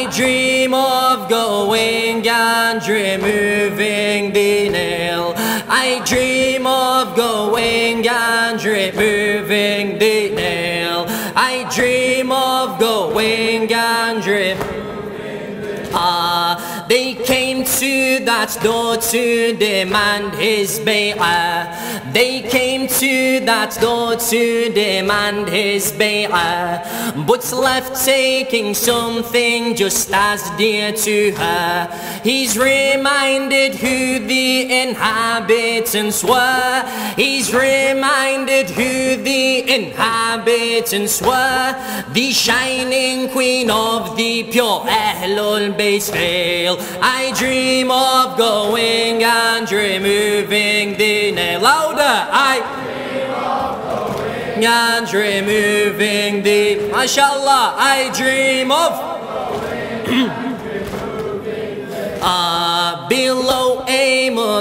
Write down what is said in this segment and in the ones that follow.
I dream of going and removing the nail. I dream of going and removing the nail. I dream of going and removing Ah, they came to that door to demand his bay'ah. They came to that door to demand his bay'ah. But left taking something just as dear to her. He's reminded who the inhabitants were. He's reminded who the inhabitants were. The shining queen of the pure Ahlul Bayt fail. I dream of going and removing the nail. Louder, I dream of going and removing the. MashaAllah, I dream of. Ah, uh, below a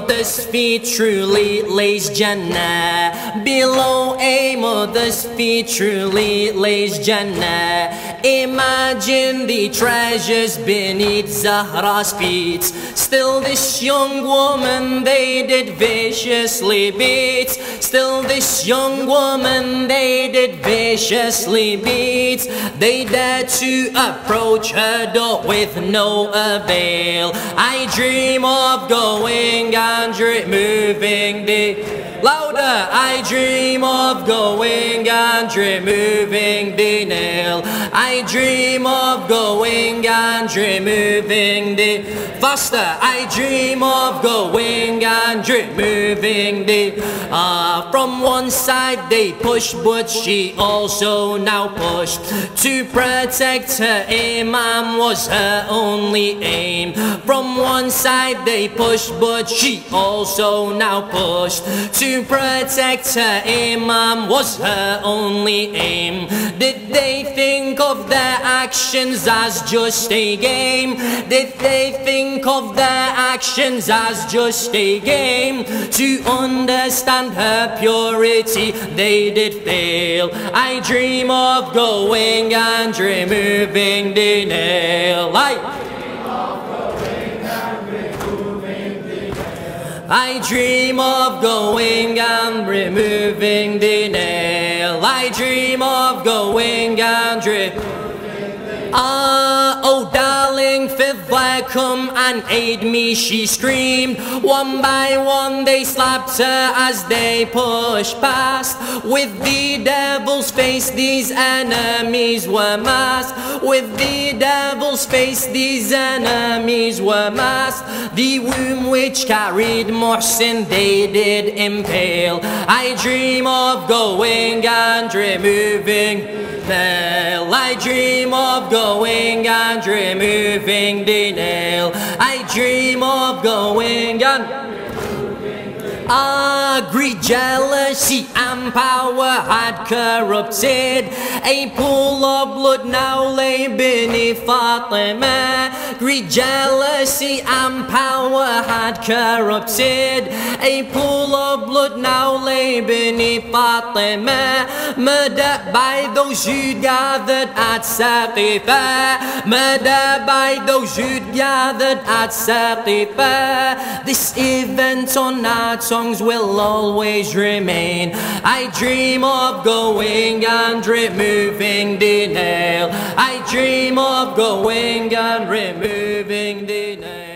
mother's feet truly lays Jannah. Below a mother's feet truly lays Jannah. Imagine the treasures beneath Zahra's feet. Still this young woman they did viciously beat. Still this young woman they did viciously beat. They dared to approach her door with no avail. I dream of going and removing the louder. I dream of going and removing the nail. I dream of going and removing the faster. I dream of going and removing the uh, from one side they push, but she also now pushed to protect her. Imam was her only aim. From one side they pushed, but she also now pushed to protect her. Imam was her only aim. Did they think of their actions as just a game? Did they think of their actions as just a game? To understand her purity, they did fail. I dream of going and removing the nail. I I dream of going and removing the nail. I dream of going and removing Ah, oh darling, Fidda come and aid me, she screamed. One by one they slapped her as they pushed past. With the devil's face, these enemies were masked. With the devil's face, these enemies were masked. The womb which carried Muhsin, they did impale. I dream of going and removing nail. I dream of going and removing the nail. I dream of going and Ah, greed, jealousy, and power had corrupted a pool of blood now lay beneath Fatima. Greed, jealousy, and power had corrupted a pool of blood now lay beneath Fatima. Murdered by those who gathered at Saqifa. Murdered by those who gathered at Saqifa. This event on our songs will always remain. I dream of going and removing the nail. I dream of going and removing the nail.